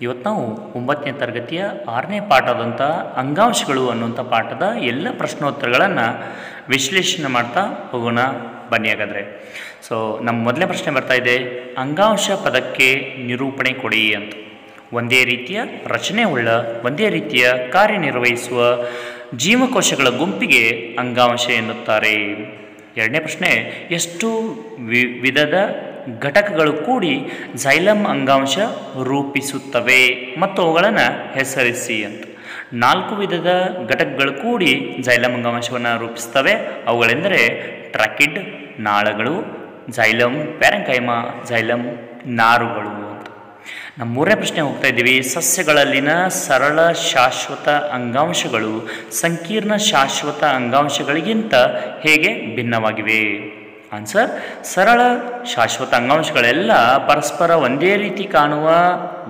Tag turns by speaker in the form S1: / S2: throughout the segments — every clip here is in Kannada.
S1: ಇವತ್ತು ನಾವು ಒಂಬತ್ತನೇ ತರಗತಿಯ ಆರನೇ ಪಾಠದಂಥ ಅಂಗಾಂಶಗಳು ಅನ್ನುವಂಥ ಪಾಠದ ಎಲ್ಲ ಪ್ರಶ್ನೋತ್ತರಗಳನ್ನು ವಿಶ್ಲೇಷಣೆ ಮಾಡ್ತಾ ಹೋಗೋಣ, ಬನ್ನಿ ಹಾಗಾದರೆ. ಸೊ ನಮ್ಮ ಮೊದಲನೇ ಪ್ರಶ್ನೆ ಬರ್ತಾ ಇದೆ, ಅಂಗಾಂಶ ಪದಕ್ಕೆ ನಿರೂಪಣೆ ಕೊಡಿ ಅಂತ. ಒಂದೇ ರೀತಿಯ ರಚನೆ ಉಳ್ಳ, ಒಂದೇ ರೀತಿಯ ಕಾರ್ಯನಿರ್ವಹಿಸುವ ಜೀವಕೋಶಗಳ ಗುಂಪಿಗೆ ಅಂಗಾಂಶ ಎನ್ನುತ್ತಾರೆ. ಎರಡನೇ ಪ್ರಶ್ನೆ, ಎಷ್ಟು ವಿಧದ ಘಟಕಗಳು ಕೂಡಿ ಜೈಲಮ್ ಅಂಗಾಂಶ ರೂಪಿಸುತ್ತವೆ. ಮತ್ತು ಅವುಗಳನ್ನು ಹೆಸರಿಸಿ ಅಂತ. ನಾಲ್ಕು ವಿಧದ ಘಟಕಗಳು ಕೂಡಿ ಜೈಲಮ್ ಅಂಗಾಂಶವನ್ನು ರೂಪಿಸ್ತವೆ ಅವುಗಳೆಂದರೆ ಟ್ರಕಿಡ್ ನಾಳಗಳು ಜೈಲಮ್ ಪ್ಯಾರಂಕೈಮ ಜೈಲಮ್ ನಾರುಗಳು ಅಂತ. ನಮ್ಮ ಮೂರನೇ ಪ್ರಶ್ನೆ ಹೋಗ್ತಾ ಇದ್ದೀವಿ. ಸಸ್ಯಗಳಲ್ಲಿನ ಸರಳ ಶಾಶ್ವತ ಅಂಗಾಂಶಗಳು ಸಂಕೀರ್ಣ ಶಾಶ್ವತ ಅಂಗಾಂಶಗಳಿಗಿಂತ ಹೇಗೆ ಭಿನ್ನವಾಗಿವೆ? ಆನ್ಸರ್ ಸರಳ ಶಾಶ್ವತ ಅಂಗಾಂಶಗಳೆಲ್ಲ ಪರಸ್ಪರ ಒಂದೇ ರೀತಿ ಕಾಣುವ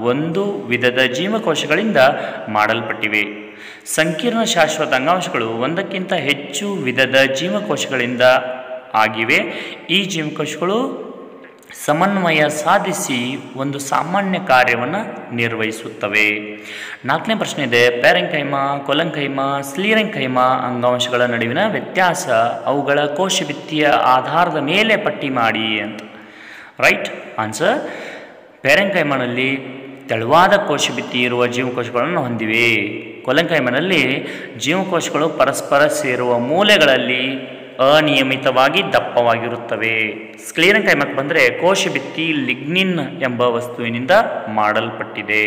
S1: ಒಂದು ವಿಧದ ಜೀವಕೋಶಗಳಿಂದ ಮಾಡಲ್ಪಟ್ಟಿವೆ. ಸಂಕೀರ್ಣ ಶಾಶ್ವತ ಅಂಗಾಂಶಗಳು ಒಂದಕ್ಕಿಂತ ಹೆಚ್ಚು ವಿಧದ ಜೀವಕೋಶಗಳಿಂದ ಆಗಿವೆ. ಈ ಜೀವಕೋಶಗಳು ಸಮನ್ವಯ ಸಾಧಿಸಿ ಒಂದು ಸಾಮಾನ್ಯ ಕಾರ್ಯವನ್ನು ನಿರ್ವಹಿಸುತ್ತವೆ. ನಾಲ್ಕನೇ ಪ್ರಶ್ನೆ ಇದೆ. ಪ್ಯಾರೆಂಕೈಮ ಕೊಲಂಕೈಮ, ಸ್ಲೀರೆಂಕೈಮ ಅಂಗಾಂಶಗಳ ನಡುವಿನ ವ್ಯತ್ಯಾಸ, ಅವುಗಳ ಕೋಶಭಿತ್ತಿಯ ಆಧಾರದ ಮೇಲೆ ಪಟ್ಟಿ ಮಾಡಿ ಅಂತ. Right answer? ಪ್ಯಾರೆಂಕೈಮನಲ್ಲಿ ತೆಳುವಾದ ಕೋಶಭಿತ್ತಿ ಇರುವ ಜೀವಕೋಶಗಳನ್ನು ಹೊಂದಿವೆ. ಕೊಲಂಕೈಮನಲ್ಲಿ ಜೀವಕೋಶಗಳು ಪರಸ್ಪರ ಸೇರುವ ಮೂಲೆಗಳಲ್ಲಿ ಅನಿಯಮಿತವಾಗಿ ದಪ್ಪವಾಗಿರುತ್ತವೆ. ಸ್ಕ್ಲೀರಂಕೈಮಕ್ಕೆ ಬಂದರೆ ಕೋಶಭಿತ್ತಿ ಲಿಗ್ನಿನ್ ಎಂಬ ವಸ್ತುವಿನಿಂದ ಮಾಡಲ್ಪಟ್ಟಿದೆ.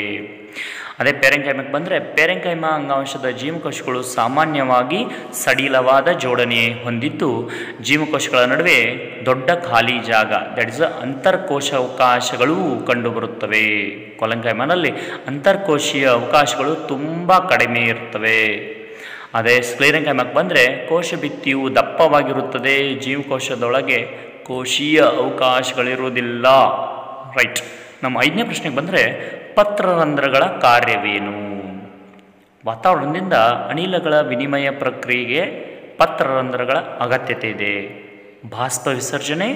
S1: ಅದೇ ಪೆರೆಂಕೈಮಕ್ಕೆ ಬಂದರೆ ಪೇರೆಂಕೈಮ ಅಂಗಾಂಶದ ಜೀವಕೋಶಗಳು ಸಾಮಾನ್ಯವಾಗಿ ಸಡಿಲವಾದ ಜೋಡಣೆ ಹೊಂದಿದ್ದು, ಜೀವಕೋಶಗಳ ನಡುವೆ ದೊಡ್ಡ ಖಾಲಿ ಜಾಗ ದಟ್ ಇಸ್ ಅಂತರ್ಕೋಶ ಅವಕಾಶಗಳು ಕಂಡುಬರುತ್ತವೆ. ಕೊಲಂಕೈಮನಲ್ಲಿ ಅಂತರ್ಕೋಶೀಯ ಅವಕಾಶಗಳು ತುಂಬ ಕಡಿಮೆ ಇರುತ್ತವೆ. ಅದೇ ಸ್ಕ್ಲೇರಂಕೈಮಕ್ಕೆ ಬಂದರೆ ಕೋಶಭಿತ್ತಿಯು ದಪ್ಪವಾಗಿರುತ್ತದೆ, ಜೀವಕೋಶದೊಳಗೆ ಕೋಶೀಯ ಅವಕಾಶಗಳಿರುವುದಿಲ್ಲ. ರೈಟ್ ನಮ್ಮ ಐದನೇ ಪ್ರಶ್ನೆಗೆ ಬಂದರೆ ಪತ್ರರಂಧ್ರಗಳ ಕಾರ್ಯವೇನು? ವಾತಾವರಣದಿಂದ ಅನಿಲಗಳ ವಿನಿಮಯ ಪ್ರಕ್ರಿಯೆಗೆ ಪತ್ರರಂಧ್ರಗಳ ಅಗತ್ಯತೆ ಇದೆ. ಬಾಷ್ಪ ವಿಸರ್ಜನೆ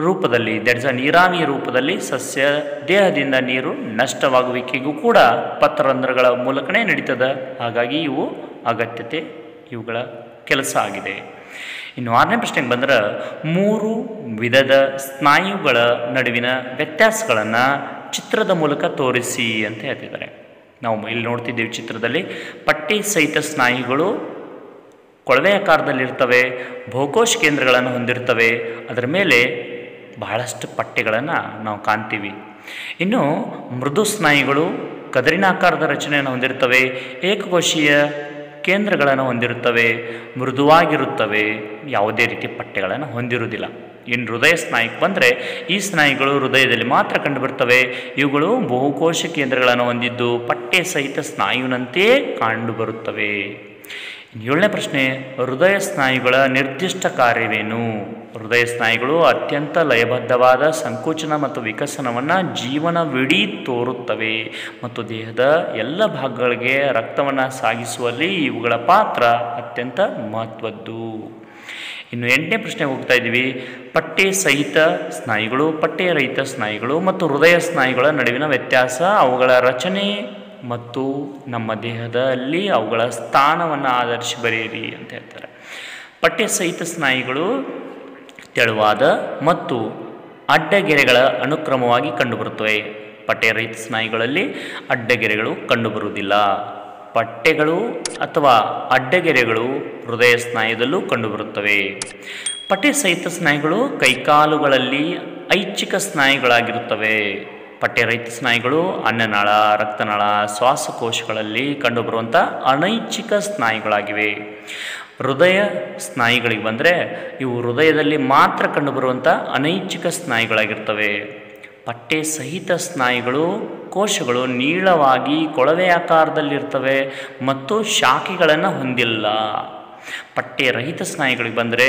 S1: ರೂಪದಲ್ಲಿ ದಟ್ಸ್ ಅ ನೀರಾವಿ ರೂಪದಲ್ಲಿ ಸಸ್ಯ ದೇಹದಿಂದ ನೀರು ನಷ್ಟವಾಗುವಿಕೆಗೂ ಕೂಡ ಪತ್ರರಂಧ್ರಗಳ ಮೂಲಕನೇ ನಡೀತದೆ. ಹಾಗಾಗಿ ಇವು ಅಗತ್ಯತೆ, ಇವುಗಳ ಕೆಲಸ ಆಗಿದೆ. ಇನ್ನು ಆರನೇ ಪ್ರಶ್ನೆಗೆ ಬಂದರೆ, ಮೂರು ವಿಧದ ಸ್ನಾಯುಗಳ ನಡುವಿನ ವ್ಯತ್ಯಾಸಗಳನ್ನು ಚಿತ್ರದ ಮೂಲಕ ತೋರಿಸಿ ಅಂತ ಹೇಳ್ತಿದ್ದಾರೆ. ನಾವು ಇಲ್ಲಿ ನೋಡ್ತಿದ್ದೀವಿ ಚಿತ್ರದಲ್ಲಿ, ಪಟ್ಟಿ ಸಹಿತ ಸ್ನಾಯುಗಳು ಕೊಳವೆ ಆಕಾರದಲ್ಲಿರ್ತವೆ ಭೋಕೋಶ ಕೇಂದ್ರಗಳನ್ನು ಹೊಂದಿರ್ತವೆ, ಅದರ ಮೇಲೆ ಬಹಳಷ್ಟು ಪಟ್ಟೆಗಳನ್ನು ನಾವು ಕಾಣ್ತೀವಿ. ಇನ್ನು ಮೃದು ಸ್ನಾಯುಗಳು ಕದರಿನಾಕಾರದ ರಚನೆಯನ್ನು ಹೊಂದಿರುತ್ತವೆ, ಏಕಕೋಶೀಯ ಕೇಂದ್ರಗಳನ್ನು ಹೊಂದಿರುತ್ತವೆ, ಮೃದುವಾಗಿರುತ್ತವೆ, ಯಾವುದೇ ರೀತಿ ಪಟ್ಟೆಗಳನ್ನು ಹೊಂದಿರುವುದಿಲ್ಲ. ಇನ್ನು ಹೃದಯ ಸ್ನಾಯುಕ್ಕೆ ಬಂದರೆ ಈ ಸ್ನಾಯುಗಳು ಹೃದಯದಲ್ಲಿ ಮಾತ್ರ ಕಂಡುಬರ್ತವೆ. ಇವುಗಳು ಬಹುಕೋಶ ಕೇಂದ್ರಗಳನ್ನು ಹೊಂದಿದ್ದು ಪಟ್ಟೆ ಸಹಿತ ಸ್ನಾಯುವಿನಂತೆಯೇ ಕಂಡುಬರುತ್ತವೆ. ಏಳನೇ ಪ್ರಶ್ನೆ, ಹೃದಯ ಸ್ನಾಯುಗಳ ನಿರ್ದಿಷ್ಟ ಕಾರ್ಯವೇನು? ಹೃದಯ ಸ್ನಾಯುಗಳು ಅತ್ಯಂತ ಲಯಬದ್ಧವಾದ ಸಂಕೋಚನ ಮತ್ತು ವಿಕಸನವನ್ನು ಜೀವನವಿಡೀ ತೋರುತ್ತವೆ ಮತ್ತು ದೇಹದ ಎಲ್ಲ ಭಾಗಗಳಿಗೆ ರಕ್ತವನ್ನು ಸಾಗಿಸುವಲ್ಲಿ ಇವುಗಳ ಪಾತ್ರ ಅತ್ಯಂತ ಮಹತ್ವದ್ದು. ಇನ್ನು ಎಂಟನೇ ಪ್ರಶ್ನೆ ಹೋಗ್ತಾ ಇದ್ದೀವಿ. ಪಟ್ಟೆ ಸಹಿತ ಸ್ನಾಯುಗಳು ಪಟ್ಟೆಯ ರಹಿತ ಸ್ನಾಯುಗಳು ಮತ್ತು ಹೃದಯ ಸ್ನಾಯುಗಳ ನಡುವಿನ ವ್ಯತ್ಯಾಸ ಅವುಗಳ ರಚನೆ ಮತ್ತು ನಮ್ಮ ದೇಹದಲ್ಲಿ ಅವುಗಳ ಸ್ಥಾನವನ್ನು ಆಧರಿಸಿ ಬರೆಯಿರಿ ಅಂತ ಹೇಳ್ತಾರೆ. ಪಠ್ಯ ಸಹಿತ ಸ್ನಾಯುಗಳು ತೆಳುವಾದ ಮತ್ತು ಅಡ್ಡಗೆರೆಗಳ ಅನುಕ್ರಮವಾಗಿ ಕಂಡುಬರುತ್ತವೆ. ಪಠ್ಯರಹಿತ ಸ್ನಾಯುಗಳಲ್ಲಿ ಅಡ್ಡಗೆರೆಗಳು ಕಂಡುಬರುವುದಿಲ್ಲ. ಪಟ್ಟೆಗಳು ಅಥವಾ ಅಡ್ಡಗೆರೆಗಳು ಹೃದಯ ಸ್ನಾಯುದಲ್ಲೂ ಕಂಡುಬರುತ್ತವೆ. ಪಠ್ಯ ಸಹಿತ ಸ್ನಾಯುಗಳು ಕೈಕಾಲುಗಳಲ್ಲಿ ಐಚ್ಛಿಕ ಸ್ನಾಯುಗಳಾಗಿರುತ್ತವೆ. ಪಠ್ಯರಹಿತ ಸ್ನಾಯುಗಳು ಅನ್ನನಾಳ ರಕ್ತನಾಳ, ಶ್ವಾಸಕೋಶಗಳಲ್ಲಿ ಕಂಡುಬರುವಂಥ ಅನೈಚ್ಛಿಕ ಸ್ನಾಯುಗಳಾಗಿವೆ. ಹೃದಯ ಸ್ನಾಯುಗಳಿಗೆ ಬಂದರೆ ಇವು ಹೃದಯದಲ್ಲಿ ಮಾತ್ರ ಕಂಡುಬರುವಂಥ ಅನೈಚ್ಛಿಕ ಸ್ನಾಯುಗಳಾಗಿರ್ತವೆ. ಪಟ್ಟೆ ಸಹಿತ ಸ್ನಾಯುಗಳು ಕೋಶಗಳು ನೀಳವಾಗಿ ಕೊಳವೆ ಆಕಾರದಲ್ಲಿರ್ತವೆ ಮತ್ತು ಶಾಖೆಗಳನ್ನು ಹೊಂದಿಲ್ಲ. ಪಟ್ಟೆ ರಹಿತ ಸ್ನಾಯುಗಳಿಗೆ ಬಂದರೆ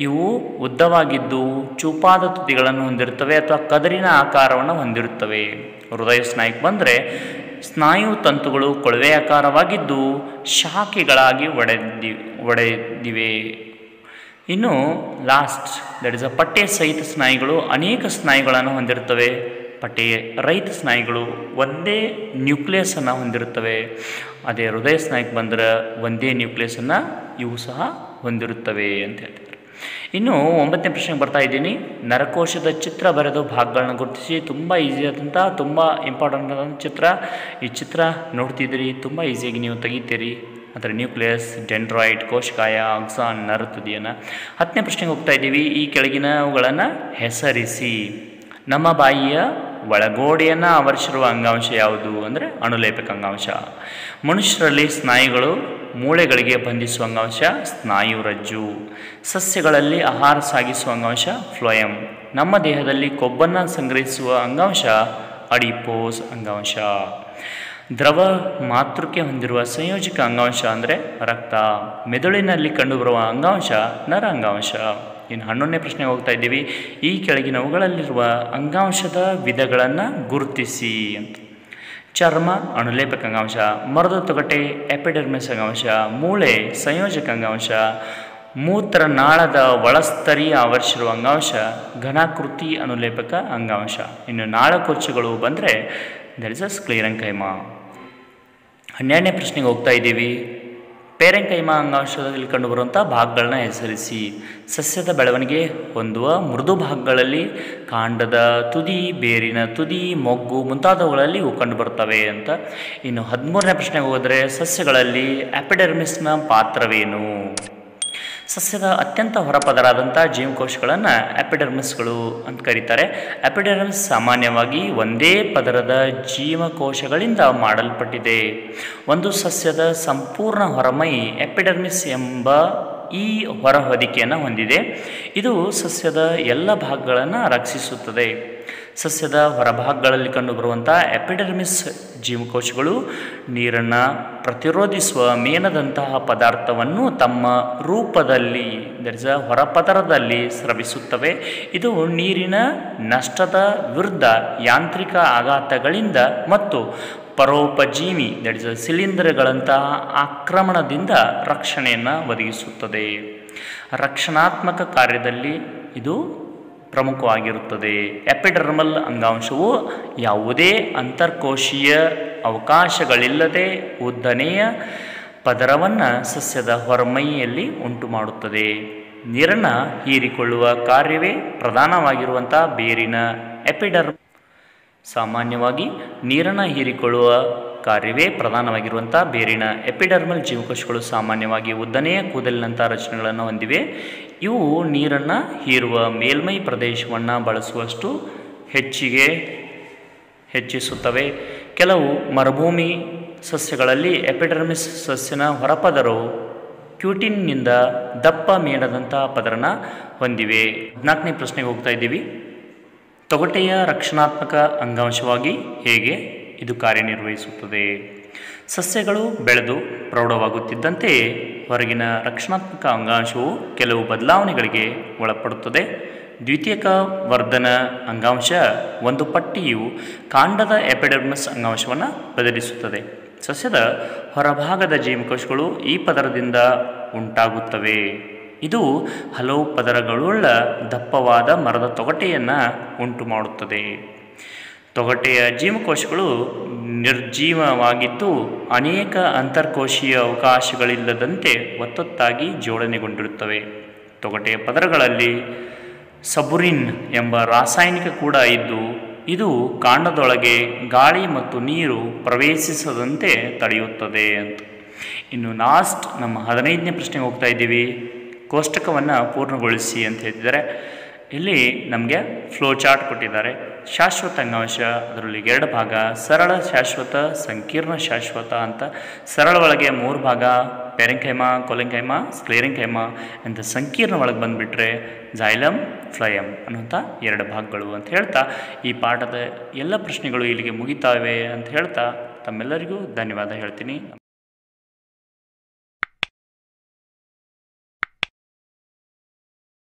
S1: ಇವು ಉದ್ದವಾಗಿದ್ದು ಚೂಪಾದ ತುದಿಗಳನ್ನು ಹೊಂದಿರುತ್ತವೆ ಅಥವಾ ಕದರಿನ ಆಕಾರವನ್ನು ಹೊಂದಿರುತ್ತವೆ. ಹೃದಯ ಸ್ನಾಯುಕ್ಕೆ ಬಂದರೆ ಸ್ನಾಯು ತಂತುಗಳು ಕೊಳವೆ ಆಕಾರವಾಗಿದ್ದು ಶಾಖೆಗಳಾಗಿ ಒಡೆದಿ, ಒಡೆದಿವೆ. ಇನ್ನು ಲಾಸ್ಟ್ ದಟ್ ಇಸ್ ಅ ಪಟ್ಟೆ ಸಹಿತ ಸ್ನಾಯುಗಳು ಅನೇಕ ಸ್ನಾಯುಗಳನ್ನು ಹೊಂದಿರುತ್ತವೆ. ಪಟ್ಟೆ ರೈತ ಸ್ನಾಯುಗಳು ಒಂದೇ ನ್ಯೂಕ್ಲಿಯಸನ್ನು ಹೊಂದಿರುತ್ತವೆ. ಅದೇ ಹೃದಯ ಸ್ನಾಯುಕ್ಕೆ ಬಂದರೆ ಒಂದೇ ನ್ಯೂಕ್ಲಿಯಸನ್ನು ಇವು ಸಹ ಹೊಂದಿರುತ್ತವೆ ಅಂತ ಹೇಳ್ತಿದ್ದಾರೆ ಇನ್ನು ಒಂಬತ್ತನೇ ಪ್ರಶ್ನೆಗೆ ಬರ್ತಾ ಇದ್ದೀನಿ. ನರಕೋಶದ ಚಿತ್ರ ಬರೆದು ಭಾಗಗಳನ್ನು ಗುರುತಿಸಿ. ತುಂಬ ಈಸಿ ಆದಂಥ ತುಂಬ ಇಂಪಾರ್ಟೆಂಟ್ ಆದಂಥ ಚಿತ್ರ. ಈ ಚಿತ್ರ ನೋಡ್ತಿದ್ದೀರಿ, ತುಂಬ ಈಸಿಯಾಗಿ ನೀವು ತೆಗಿತೀರಿ. ಅದರ ನ್ಯೂಕ್ಲಿಯಸ್ ಡೆಂಡ್ರಾಯ್ಡ್ ಕೋಶಕಾಯ ಆಕ್ಸಾನ್ ನರ ತುದಿಯನ್ನು ಹತ್ತನೇ ಪ್ರಶ್ನೆಗೆ ಹೋಗ್ತಾ ಇದ್ದೀವಿ. ಈ ಕೆಳಗಿನವುಗಳನ್ನು ಹೆಸರಿಸಿ. ನಮ್ಮ ಬಾಯಿಯ ಒಳಗೋಡೆಯನ್ನು ಆವರಿಸಿರುವ ಅಂಗಾಂಶ ಯಾವುದು? ಅಂದರೆ ಅಣುಲೇಪಕ ಅಂಗಾಂಶ. ಮನುಷ್ಯರಲ್ಲಿ ಸ್ನಾಯುಗಳು ಮೂಳೆಗಳಿಗೆ ಬಂಧಿಸುವ ಅಂಗಾಂಶ ಸ್ನಾಯುರಜ್ಜು ಸಸ್ಯಗಳಲ್ಲಿ ಆಹಾರ ಸಾಗಿಸುವ ಅಂಗಾಂಶ ಫ್ಲೋಯಂ. ನಮ್ಮ ದೇಹದಲ್ಲಿ ಕೊಬ್ಬನ್ನು ಸಂಗ್ರಹಿಸುವ ಅಂಗಾಂಶ ಅಡಿಪೋಸ್ ಅಂಗಾಂಶ. ದ್ರವ ಮಾತೃಕೆ ಹೊಂದಿರುವ ಸಂಯೋಜಕ ಅಂಗಾಂಶ ಅಂದರೆ ರಕ್ತ. ಮೆದುಳಿನಲ್ಲಿ ಕಂಡುಬರುವ ಅಂಗಾಂಶ ನರ ಅಂಗಾಂಶ. ಇನ್ನು ಹನ್ನೊಂದನೇ ಪ್ರಶ್ನೆ ಹೋಗ್ತಾ ಇದ್ದೀವಿ. ಈ ಕೆಳಗಿನವುಗಳಲ್ಲಿರುವ ಅಂಗಾಂಶದ ವಿಧಗಳನ್ನು ಗುರುತಿಸಿ ಅಂತ. ಚರ್ಮ, ಅಣುಲೇಪಕ ಅಂಗಾಂಶ ಮರದ ತೊಗಟೆ ಎಪಿಡರ್ಮಿಸ್ ಅಂಗಾಂಶ, ಮೂಳೆ ಸಂಯೋಜಕ ಅಂಗಾಂಶ, ಮೂತ್ರನಾಳದ ಒಳಸ್ತರೀಯ ಆವರಿಸಿರುವ ಅಂಗಾಂಶ, ಘನಾಕೃತಿ ಅನುಲೇಪಕ ಅಂಗಾಂಶ. ಇನ್ನು ನಾಳಕುರ್ಚುಗಳು ಬಂದರೆ ದರ್ ಇಸ್ ಅ ಸ್ಕ್ಲೀರಂಕೈಮ ಹನ್ನೆರಡನೇ ಪ್ರಶ್ನೆಗೆ ಹೋಗ್ತಾ ಇದ್ದೀವಿ. ಪೇರೆಂಕೈಮ ಅಂಗಾಂಶದಲ್ಲಿ ಕಂಡುಬರುವಂಥ ಭಾಗಗಳನ್ನ ಹೆಸರಿಸಿ ಸಸ್ಯದ ಬೆಳವಣಿಗೆ ಹೊಂದುವ ಮೃದು ಭಾಗಗಳಲ್ಲಿ ಕಾಂಡದ ತುದಿ, ಬೇರಿನ ತುದಿ, ಮೊಗ್ಗು ಮುಂತಾದವುಗಳಲ್ಲಿ ಇವು ಕಂಡುಬರ್ತವೆ ಅಂತ. ಇನ್ನು ಹದಿಮೂರನೇ ಪ್ರಶ್ನೆಗೆ ಹೋದರೆ ಸಸ್ಯಗಳಲ್ಲಿ ಆಪಿಡರ್ಮಿಸ್ನ ಪಾತ್ರವೇನು? ಸಸ್ಯದ ಅತ್ಯಂತ ಹೊರಪದರಾದಂಥ ಜೀವಕೋಶಗಳನ್ನು ಆಪಿಡರ್ಮಿಸ್ಗಳು ಅಂತ ಕರೀತಾರೆ. ಆಪಿಡರ್ಮಿಸ್ ಸಾಮಾನ್ಯವಾಗಿ ಒಂದೇ ಪದರದ ಜೀವಕೋಶಗಳಿಂದ ಮಾಡಲ್ಪಟ್ಟಿದೆ. ಒಂದು ಸಸ್ಯದ ಸಂಪೂರ್ಣ ಹೊರಮೈ ಎಪಿಡರ್ಮಿಸ್ ಎಂಬ ಈ ಹೊರಹೊದಿಕೆಯನ್ನು ಹೊಂದಿದೆ. ಇದು ಸಸ್ಯದ ಎಲ್ಲ ಭಾಗಗಳನ್ನು ರಕ್ಷಿಸುತ್ತದೆ. ಸಸ್ಯದ ಹೊರಭಾಗಗಳಲ್ಲಿ ಕಂಡುಬರುವಂಥ ಎಪಿಡರ್ಮಿಸ್ ಜೀವಕೋಶಗಳು ನೀರನ್ನು ಪ್ರತಿರೋಧಿಸುವ ಮೇನದಂತಹ ಪದಾರ್ಥವನ್ನು ತಮ್ಮ ರೂಪದಲ್ಲಿ ದರ್ಜ ಹೊರಪದರದಲ್ಲಿ ಸ್ರವಿಸುತ್ತವೆ. ಇದು ನೀರಿನ ನಷ್ಟದ ವಿರುದ್ಧ ಯಾಂತ್ರಿಕ ಆಘಾತಗಳಿಂದ ಮತ್ತು ಪರೋಪಜೀವಿ ದಡಿಸ ಸಿಲಿಂಡರ್ಗಳಂತಹ ಆಕ್ರಮಣದಿಂದ ರಕ್ಷಣೆಯನ್ನು ಒದಗಿಸುತ್ತದೆ. ರಕ್ಷಣಾತ್ಮಕ ಕಾರ್ಯದಲ್ಲಿ ಇದು ಪ್ರಮುಖವಾಗಿರುತ್ತದೆ. ಎಪಿಡರ್ಮಲ್ ಅಂಗಾಂಶವು ಯಾವುದೇ ಅಂತರ್ಕೋಶೀಯ ಅವಕಾಶಗಳಿಲ್ಲದೆ ಉದ್ದನೆಯ ಪದರವನ್ನು ಸಸ್ಯದ ಹೊರಮೈಯಲ್ಲಿ ಉಂಟು ಮಾಡುತ್ತದೆ ನೀರನ್ನು ಹೀರಿಕೊಳ್ಳುವ ಕಾರ್ಯವೇ ಪ್ರಧಾನವಾಗಿರುವಂಥ ಬೇರಿನ ಎಪಿಡರ್ಮ್ ಸಾಮಾನ್ಯವಾಗಿ ನೀರನ್ನು ಹೀರಿಕೊಳ್ಳುವ ಕಾರ್ಯವೇ ಪ್ರಧಾನವಾಗಿರುವಂಥ ಬೇರಿನ ಎಪಿಡರ್ಮಲ್ ಜೀವಕೋಶಗಳು ಸಾಮಾನ್ಯವಾಗಿ ಉದ್ದನೆಯ ಕೂದಲಿನಂಥ ರಚನೆಗಳನ್ನು ಹೊಂದಿವೆ. ಇವು ನೀರನ್ನು ಹೀರುವ ಮೇಲ್ಮೈ ಪ್ರದೇಶವನ್ನು ಬಳಸುವಷ್ಟು ಹೆಚ್ಚಿಗೆ ಹೆಚ್ಚಿಸುತ್ತವೆ. ಕೆಲವು ಮರುಭೂಮಿ ಸಸ್ಯಗಳಲ್ಲಿ ಎಪಿಡರ್ಮಿಸ್ ಸಸ್ಯನ ಹೊರಪದರವು ಕ್ಯೂಟಿನ್ನಿಂದ ದಪ್ಪ ಮೇಣದಂಥ ಪದರನ ಹೊಂದಿವೆ. ಹದಿನಾಲ್ಕನೇ ಪ್ರಶ್ನೆಗೆ ಹೋಗ್ತಾ ಇದ್ದೀವಿ. ತೊಗಟೆಯ ರಕ್ಷಣಾತ್ಮಕ ಅಂಗಾಂಶವಾಗಿ ಹೇಗೆ? ಇದು ಕಾರ್ಯನಿರ್ವಹಿಸುತ್ತದೆ. ಸಸ್ಯಗಳು ಬೆಳೆದು ಪ್ರೌಢವಾಗುತ್ತಿದ್ದಂತೆ ಹೊರಗಿನ ರಕ್ಷಣಾತ್ಮಕ ಅಂಗಾಂಶವು ಕೆಲವು ಬದಲಾವಣೆಗಳಿಗೆ ಒಳಪಡುತ್ತದೆ. ದ್ವಿತೀಯಕ ವರ್ಧನ ಅಂಗಾಂಶ ಒಂದು ಪಟ್ಟಿಯು ಕಾಂಡದ ಎಪಿಡರ್ಮಸ್ ಅಂಗಾಂಶವನ್ನು ಬದಲಿಸುತ್ತದೆ ಸಸ್ಯದ ಹೊರಭಾಗದ ಜೀವಕೋಶಗಳು ಈ ಪದರದಿಂದ ಉಂಟಾಗುತ್ತವೆ. ಇದು ಹಲವು ಪದರಗಳುಳ್ಳ ದಪ್ಪವಾದ ಮರದ ತೊಗಟೆಯನ್ನು ಉಂಟು ಮಾಡುತ್ತದೆ ತೊಗಟೆಯ ಜೀವಕೋಶಗಳು ನಿರ್ಜೀವವಾಗಿದ್ದು ಅನೇಕ ಅಂತರ್ಕೋಶೀಯ ಅವಕಾಶಗಳಿಲ್ಲದಂತೆ ಒತ್ತೊತ್ತಾಗಿ ಜೋಡಣೆಗೊಂಡಿರುತ್ತವೆ. ತೊಗಟೆಯ ಪದರಗಳಲ್ಲಿ ಸಬುರಿನ್ ಎಂಬ ರಾಸಾಯನಿಕ ಕೂಡ ಇದ್ದು, ಇದು ಕಾಂಡದೊಳಗೆ ಗಾಳಿ ಮತ್ತು ನೀರು ಪ್ರವೇಶಿಸದಂತೆ ತಡೆಯುತ್ತದೆ ಅಂತ. ಇನ್ನು ಲಾಸ್ಟ್ ನಮ್ಮ ಹದಿನೈದನೇ ಪ್ರಶ್ನೆಗೆ ಹೋಗ್ತಾ ಇದ್ದೀವಿ. ಕೋಷ್ಟಕವನ್ನು ಪೂರ್ಣಗೊಳಿಸಿ ಅಂತ ಹೇಳ್ತಿದ್ದಾರೆ. ಇಲ್ಲಿ ನಮಗೆ ಫ್ಲೋ ಚಾರ್ಟ್ ಕೊಟ್ಟಿದ್ದಾರೆ. ಶಾಶ್ವತ ಅಂಗಾಂಶ, ಅದರಲ್ಲಿ ಎರಡು ಭಾಗ, ಸರಳ ಶಾಶ್ವತ, ಸಂಕೀರ್ಣ ಶಾಶ್ವತ ಅಂತ. ಸರಳ ಒಳಗೆ ಮೂರು ಭಾಗ, ಪೆರೆಂಕೈಮ, ಕೊಲೆಂಕೈಮ, ಸ್ಕ್ಲೇರಿಂಕೈಮ ಅಂತ ಸಂಕೀರ್ಣ ಒಳಗೆ ಬಂದುಬಿಟ್ರೆ ಜೈಲಮ್ ಫ್ಲಯಮ್ ಅನ್ನುವಂಥ ಎರಡು ಭಾಗಗಳು ಅಂತ ಹೇಳ್ತಾ ಈ ಪಾಠದ ಎಲ್ಲ ಪ್ರಶ್ನೆಗಳು ಇಲ್ಲಿಗೆ ಮುಗಿತಾವೆ ಅಂತ ಹೇಳ್ತಾ ತಮ್ಮೆಲ್ಲರಿಗೂ ಧನ್ಯವಾದ ಹೇಳ್ತೀನಿ.